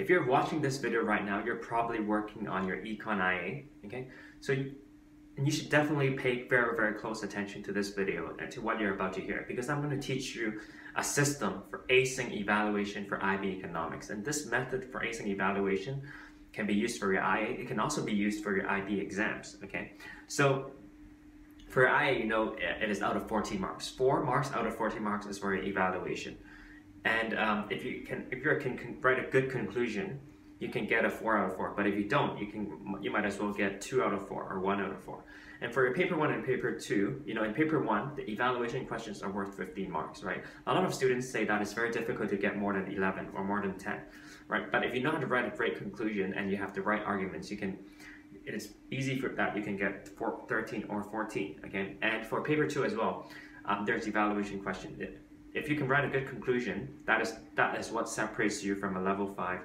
if you're watching this video right now, you're probably working on your Econ IA, okay? So you, and you should definitely pay very, very close attention to this video and to what you're about to hear because I'm going to teach you a system for acing evaluation for IB economics. And this method for acing evaluation can be used for your IA. It can also be used for your IB exams, okay? So for IA, you know, it is out of 14 marks. Four marks out of 14 marks is for your evaluation. And um, if you can, if you can write a good conclusion, you can get a four out of four. But if you don't, you can, you might as well get two out of four or one out of four. And for your paper one and paper two, you know, in paper one, the evaluation questions are worth 15 marks, right? A lot of students say that it's very difficult to get more than 11 or more than 10, right? But if you know how to write a great conclusion and you have the right arguments, you can, it is easy for that you can get four, 13 or 14, okay? And for paper two as well, um, there's evaluation question if you can write a good conclusion, that is, that is what separates you from a level 5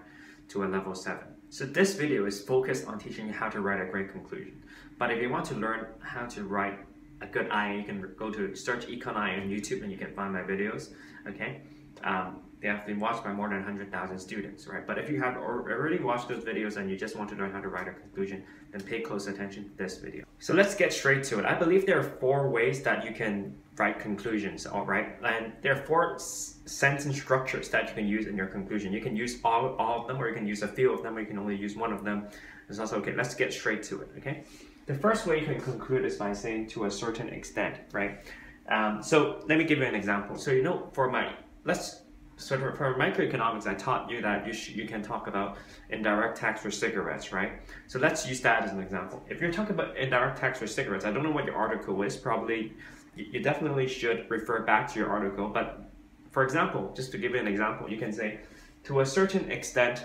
to a level 7. So this video is focused on teaching you how to write a great conclusion. But if you want to learn how to write a good IA, you can go to search Econ IA on YouTube and you can find my videos, okay? Um, they have been watched by more than 100,000 students, right? But if you have already watched those videos and you just want to learn how to write a conclusion, then pay close attention to this video. So let's get straight to it. I believe there are four ways that you can write conclusions, all right? And there are four sentence structures that you can use in your conclusion. You can use all, all of them, or you can use a few of them, or you can only use one of them. It's also okay. Let's get straight to it, okay? The first way you can conclude is by saying to a certain extent, right? Um, so let me give you an example. So you know, for my, let's so for, microeconomics, I taught you that you, you can talk about indirect tax for cigarettes, right? So let's use that as an example. If you're talking about indirect tax for cigarettes, I don't know what your article is. Probably, you, you definitely should refer back to your article. But for example, just to give you an example, you can say, to a certain extent,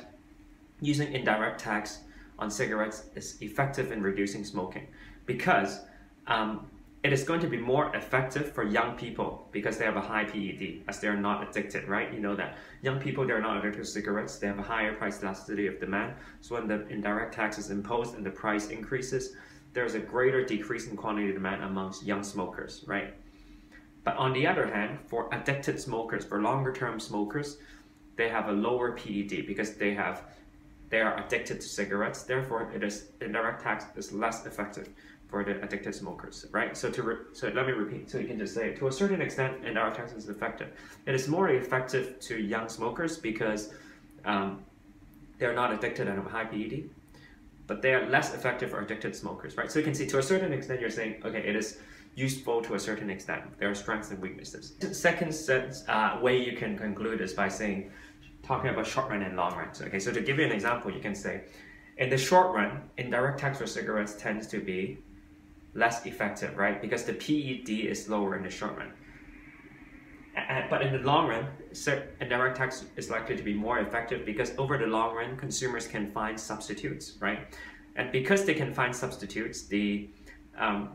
using indirect tax on cigarettes is effective in reducing smoking because um, it is going to be more effective for young people because they have a high PED as they're not addicted, right? You know that young people, they're not addicted to cigarettes, they have a higher price elasticity of demand. So when the indirect tax is imposed and the price increases, there's a greater decrease in quantity demand amongst young smokers, right? But on the other hand, for addicted smokers, for longer term smokers, they have a lower PED because they have they are addicted to cigarettes. Therefore, it is indirect tax is less effective for the addicted smokers, right? So to so let me repeat. So you can just say to a certain extent, indirect tax is effective. It is more effective to young smokers because um, they're not addicted and have high PED, but they are less effective for addicted smokers, right? So you can see to a certain extent, you're saying, okay, it is useful to a certain extent. There are strengths and weaknesses. Second sense, uh, way you can conclude is by saying, talking about short run and long run. So, okay, so to give you an example, you can say, in the short run, indirect tax for cigarettes tends to be less effective, right? Because the PED is lower in the short run. but in the long run, indirect tax is likely to be more effective because over the long run, consumers can find substitutes, right? And because they can find substitutes, the um,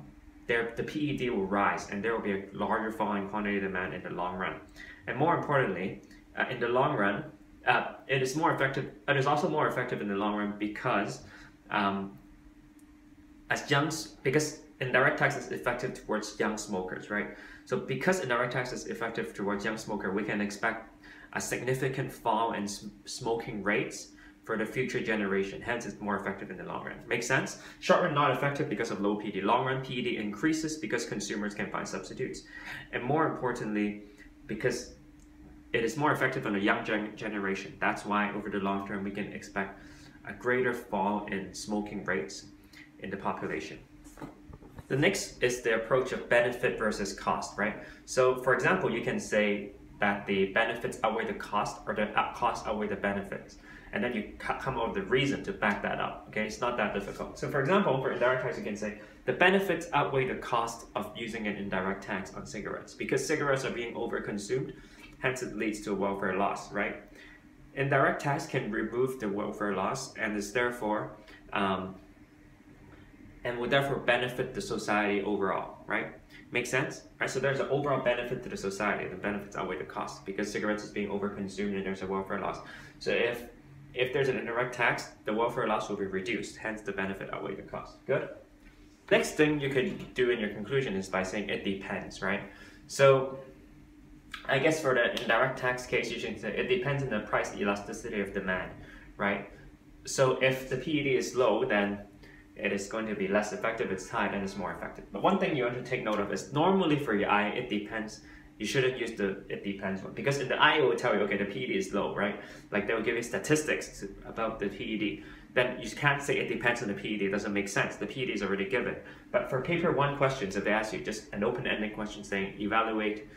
their, the PED will rise and there will be a larger fall in quantity demand in the long run. And more importantly, uh, in the long run, uh, it is more effective. It is also more effective in the long run because um, as young, because indirect tax is effective towards young smokers, right? So because indirect tax is effective towards young smoker, we can expect a significant fall in smoking rates for the future generation. Hence, it's more effective in the long run. Makes sense? Short run not effective because of low PD. Long run PD increases because consumers can find substitutes. And more importantly, because it is more effective on a young gen generation. That's why over the long term, we can expect a greater fall in smoking rates in the population. The next is the approach of benefit versus cost, right? So for example, you can say that the benefits outweigh the cost or the cost outweigh the benefits. And then you come up with the reason to back that up, okay? It's not that difficult. So for example, for indirect tax, you can say the benefits outweigh the cost of using an indirect tax on cigarettes because cigarettes are being overconsumed, hence it leads to a welfare loss, right? Indirect tax can remove the welfare loss and is therefore um, and would therefore benefit the society overall, right? Make sense? Right, so there's an overall benefit to the society. The benefits outweigh the costs because cigarettes is being overconsumed and there's a welfare loss. So if if there's an indirect tax, the welfare loss will be reduced, hence the benefit outweigh the cost. Good? Next thing you could do in your conclusion is by saying it depends, right? So I guess for the indirect tax case, you should say it depends on the price elasticity of demand right? So if the PED is low, then it is going to be less effective. It's tight and it's more effective. But one thing you want to take note of is normally for your IA, it depends. You shouldn't use the it depends one because in the IA it will tell you okay the PED is low, right? Like they will give you statistics to, about the PED. Then you can't say it depends on the PED. It doesn't make sense. The PED is already given. But for paper one questions, if they ask you just an open-ended question saying evaluate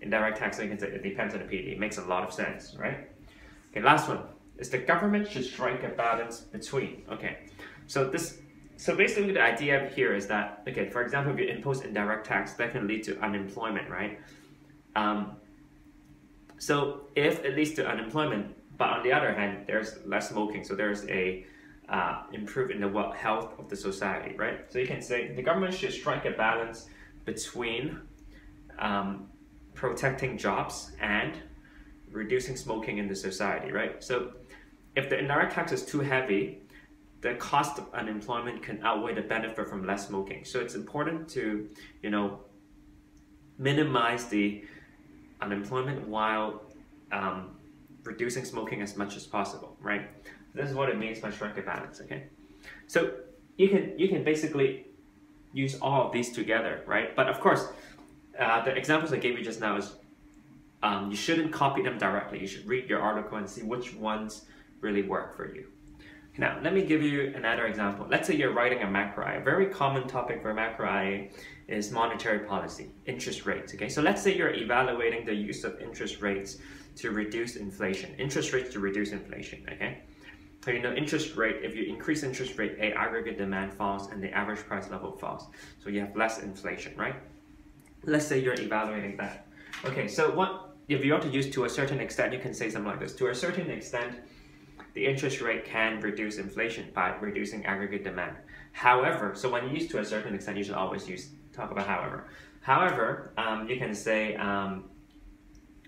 indirect tax, so you can say it depends on the PED. It makes a lot of sense, right? Okay, last one is the government should strike a balance between. Okay, so this so basically the idea here is that, okay, for example, if you impose indirect tax, that can lead to unemployment, right? Um, so if it leads to unemployment, but on the other hand, there's less smoking, so there's a uh, improve in the health of the society, right? So you can say the government should strike a balance between um, protecting jobs and reducing smoking in the society, right? So if the indirect tax is too heavy, the cost of unemployment can outweigh the benefit from less smoking. So it's important to, you know, minimize the unemployment while um, reducing smoking as much as possible, right? This is what it means by strike a balance, okay? So you can you can basically use all of these together, right? But of course, uh, the examples I gave you just now is um, you shouldn't copy them directly. You should read your article and see which ones really work for you. Now, let me give you another example. Let's say you're writing a macro. A very common topic for macro is monetary policy, interest rates. Okay, so let's say you're evaluating the use of interest rates to reduce inflation. Interest rates to reduce inflation. Okay, so you know interest rate. If you increase interest rate, a aggregate demand falls and the average price level falls. So you have less inflation, right? Let's say you're evaluating that. Okay, so what if you want to use to a certain extent, you can say something like this. To a certain extent, the interest rate can reduce inflation by reducing aggregate demand. However, so when you use to a certain extent, you should always use talk about however. However, um, you can say um,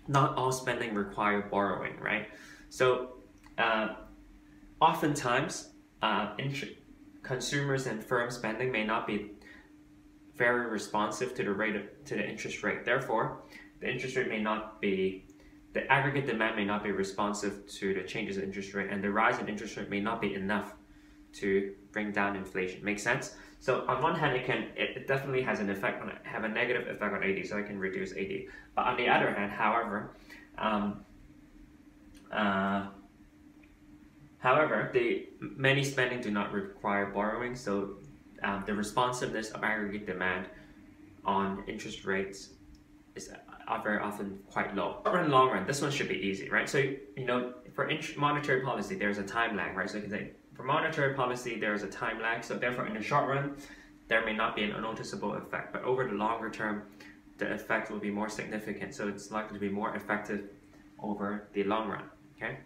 not all spending require borrowing, right? So uh, oftentimes, uh, consumers and firm spending may not be very responsive to the rate of, to the interest rate. Therefore, the interest rate may not be the aggregate demand may not be responsive to the changes in interest rate and the rise in interest rate may not be enough to bring down inflation. Makes sense? So on one hand, it can it definitely has an effect on have a negative effect on AD, so it can reduce AD. But on the other hand, however, um, uh, however, the many spending do not require borrowing, so um, the responsiveness of aggregate demand on interest rates is are very often quite low. Short run, long run, this one should be easy, right? So, you know, for monetary policy, there's a time lag, right? So you can say, for monetary policy, there's a time lag. So therefore, in the short run, there may not be a noticeable effect, but over the longer term, the effect will be more significant. So it's likely to be more effective over the long run, okay?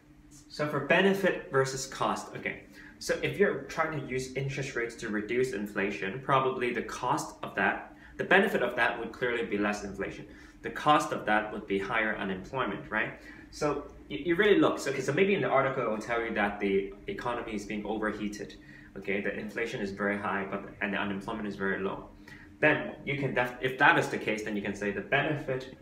So for benefit versus cost, okay. So if you're trying to use interest rates to reduce inflation, probably the cost of that, the benefit of that would clearly be less inflation the cost of that would be higher unemployment, right? So you, you really look, so, okay, so maybe in the article it will tell you that the economy is being overheated, okay, the inflation is very high but and the unemployment is very low. Then you can, def if that is the case, then you can say the benefit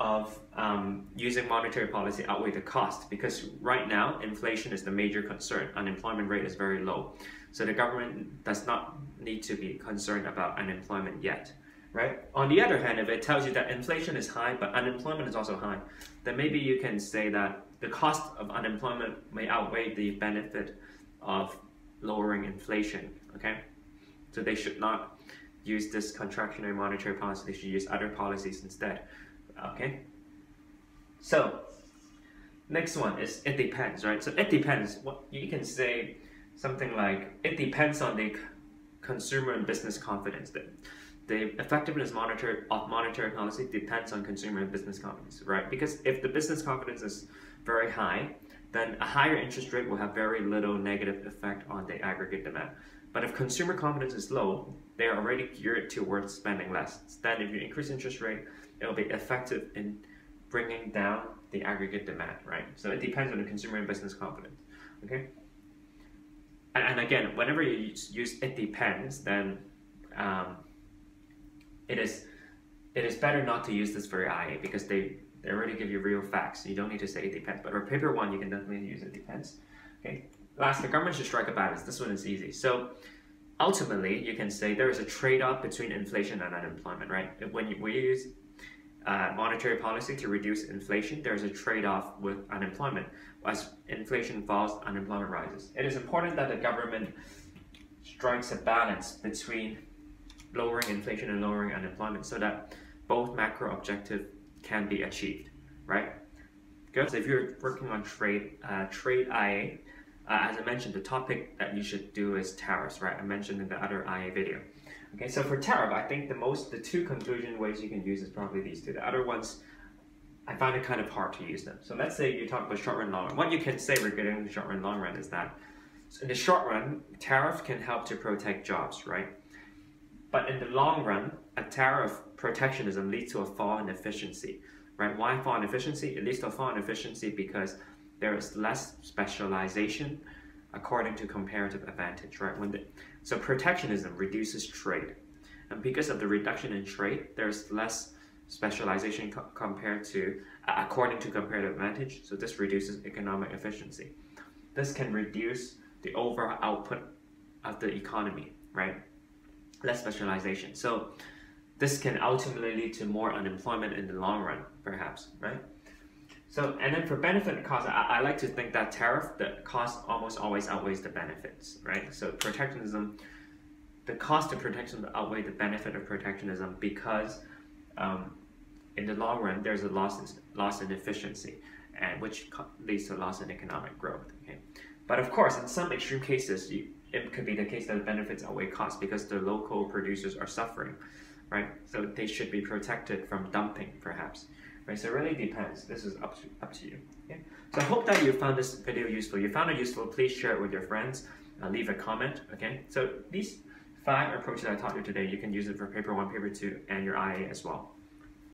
of um, using monetary policy outweigh the cost because right now inflation is the major concern. Unemployment rate is very low. So the government does not need to be concerned about unemployment yet right? On the other hand, if it tells you that inflation is high but unemployment is also high, then maybe you can say that the cost of unemployment may outweigh the benefit of lowering inflation, okay? So they should not use this contractionary monetary policy, they should use other policies instead, okay? So, next one is it depends, right? So it depends, what you can say something like, it depends on the consumer and business confidence. That the effectiveness monitor of monetary policy depends on consumer and business confidence, right? Because if the business confidence is very high, then a higher interest rate will have very little negative effect on the aggregate demand. But if consumer confidence is low, they are already geared towards spending less. Then if you increase interest rate, it will be effective in bringing down the aggregate demand, right? So it depends on the consumer and business confidence, okay? And, again, whenever you use, use it depends, then um, it is it is better not to use this for your IA because they They already give you real facts. You don't need to say it depends. But for paper one, you can definitely use it depends. Okay. Last, the government should strike a balance. This one is easy. So ultimately, you can say there is a trade-off between inflation and unemployment, right? When we use uh, monetary policy to reduce inflation, there's a trade-off with unemployment. As inflation falls, unemployment rises. It is important that the government strikes a balance between lowering inflation and lowering unemployment so that both macro objectives can be achieved, right? Good. So if you're working on trade, uh, trade IA, uh, as I mentioned, the topic that you should do is tariffs, right? I mentioned in the other IA video. Okay, so for tariff, I think the most, the two conclusion ways you can use is probably these two. The other ones, I find it kind of hard to use them. So let's say you talk about short run, long run. What you can say regarding short run, long run is that in the short run, tariff can help to protect jobs, right? But in the long run, a tariff protectionism leads to a fall in efficiency, right? Why fall in efficiency? It leads to a fall in efficiency because there is less specialization according to comparative advantage, right? When the, so protectionism reduces trade. And because of the reduction in trade, there's less specialization co compared to, according to comparative advantage. So this reduces economic efficiency. This can reduce the overall output of the economy, right? Less specialization. So this can ultimately lead to more unemployment in the long run, perhaps, right? So, and then for benefit cost, I, I, like to think that tariff, the cost almost always outweighs the benefits, right? So protectionism, the cost of protection outweigh the benefit of protectionism because um, in the long run, there's a loss in, loss in efficiency, and which leads to loss in economic growth. Okay, but of course, in some extreme cases, you, it could be the case that benefits outweigh costs because the local producers are suffering, right? So they should be protected from dumping, perhaps right? So it really depends. This is up to, up to you. Okay? So I hope that you found this video useful. If you found it useful, please share it with your friends. Uh, leave a comment, okay? So these five approaches I taught you today, you can use it for paper one, paper two, and your IA as well.